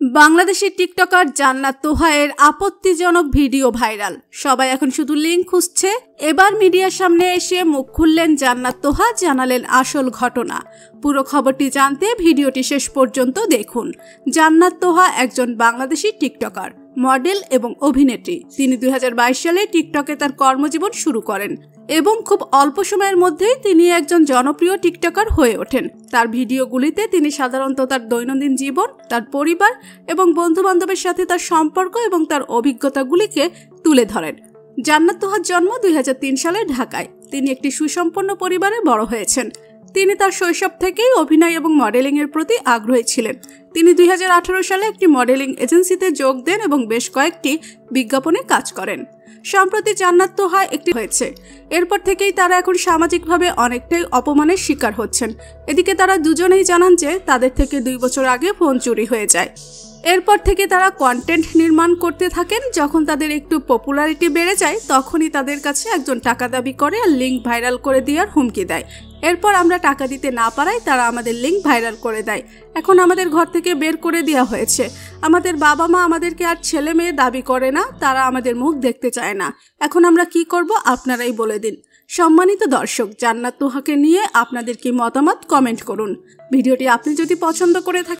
বাংলাদেশের টিকটকার জান্নাত তোহায়ের আপত্তিজনক ভিডিও ভাইরাল। সবাই এখন শুধু লিঙ্ক খুঁজছে। এবার মিডিয়ার সামনে এসে মুখ খুললেন জান্নাত তোহা, জানালেন আসল ঘটনা। পুরো খবরটি জানতে ভিডিওটি শেষ পর্যন্ত দেখুন। জান্নাত তোহা একজন বাংলাদেশি টিকটকার। মডেল এবং অভিনেত্রী। তিনি দুই হাজার বাইশ সালে টিকটকে তার কর্মজীবন শুরু করেন এবং খুব অল্প সময়ের মধ্যেই তিনি একজন জনপ্রিয় টিকটকার হয়ে ওঠেন। তার ভিডিওগুলিতে তিনি সাধারণত তার দৈনন্দিন জীবন, তার পরিবার এবং বন্ধু বান্ধবের সাথে তার সম্পর্ক এবং তার অভিজ্ঞতাগুলিকে তুলে ধরেন। জান্নাত তোহার জন্ম দুই হাজার তিন সালে ঢাকায়। তিনি একটি সুসম্পন্ন পরিবারে বড় হয়েছেন। তিনি তার শৈশব থেকেই অভিনয় এবং মডেলিংয়ের প্রতি আগ্রহী ছিলেন। তিনি দু হাজার আঠারো সালে একটি মডেলিং এজেন্সিতে যোগ দেন এবং বেশ কয়েকটি বিজ্ঞাপনে কাজ করেন। সম্প্রতি জান্নাত তোহা একটি হয়েছে। এরপর থেকেই তারা এখন সামাজিকভাবে অনেকটাই অপমানের শিকার হচ্ছেন। এদিকে তারা দুজনেই জানান যে তাদের থেকে দুই বছর আগে ফোন চুরি হয়ে যায়। এরপর থেকে তারা কন্টেন্ট নির্মাণ করতে থাকেন। যখন তাদের একটু পপুলারিটি বেড়ে যায়, তখনই তাদের কাছে একজন টাকা দাবি করে আর লিঙ্ক ভাইরাল করে দেওয়ার হুমকি দেয়। এরপর আমরা টাকা দিতে না পারাই তারা আমাদের লিঙ্ক ভাইরাল করে দেয়। এখন আমাদের ঘর থেকে বের করে দেওয়া হয়েছে। আমাদের বাবা মা আমাদেরকে আর ছেলে মেয়ে দাবি করে না, তারা আমাদের মুখ দেখতে চায় না। এখন আমরা কি করব, আপনারাই বলে দিন। সম্মানিত দর্শক, জান্নাত তোহাকে নিয়ে আপনাদের কি মতামত? কমেন্ট করুন। ভিডিওটি আপনি যদি পছন্দ করে থাকেন